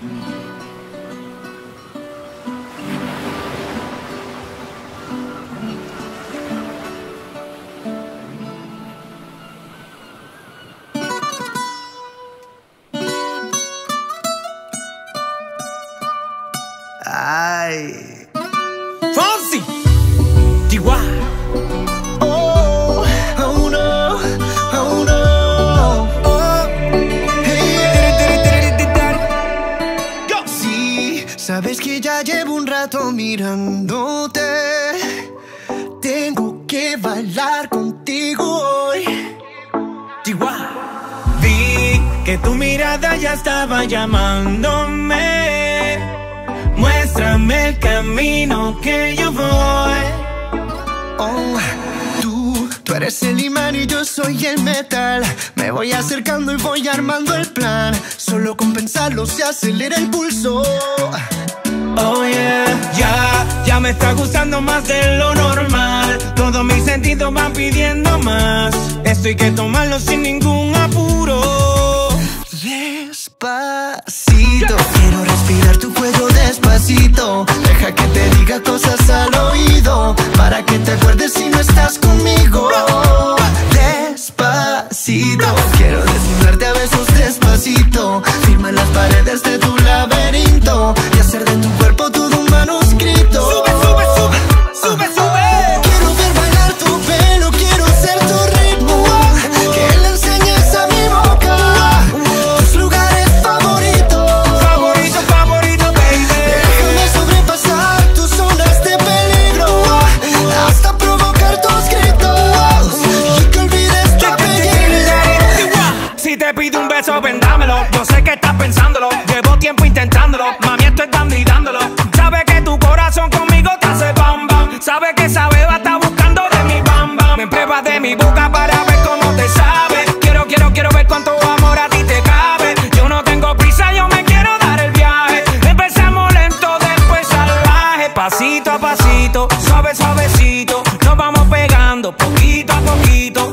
Ay. Paso mirándote. Tengo que bailar contigo hoy. Vi que tu mirada ya estaba llamándome. Muéstrame el camino que yo voy. Oh, tú, tú eres el imán y yo soy el metal. Me voy acercando y voy armando el plan. Solo con pensarlo se acelera el pulso. Ya, ya me está gustando más de lo normal. Todos mis sentidos van pidiendo más. Esto hay que tomarlo sin ningún apuro. Despacito, quiero respirar tu cuello despacito. Deja que te diga cosas al oído. Para que te acuerdes si no estás conmigo. Quiero desnudarte a besos despacito. Firma las paredes de tu laberinto. Y hacer de tu cuerpo todo un manuscrito. Sube, sube, sube, Yo sé que estás pensándolo. Llevo tiempo intentándolo. Mami, esto es dando y dándolo. Sabe que tu corazón conmigo te hace bam bam. Sabe que esa beba está buscando de mi bam bam. Me pruebas de mi boca para ver cómo te sabe. Quiero, quiero, quiero ver cuánto amor a ti te cabe. Yo no tengo prisa, yo me quiero dar el viaje. Empezamos lento, después salvaje. Pasito a pasito, suave, suavecito. Nos vamos pegando poquito a poquito.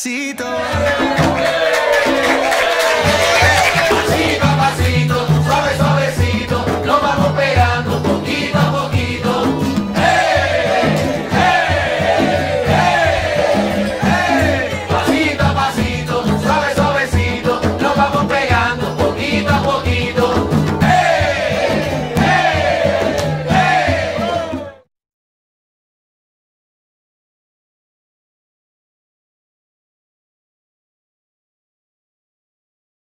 necesito.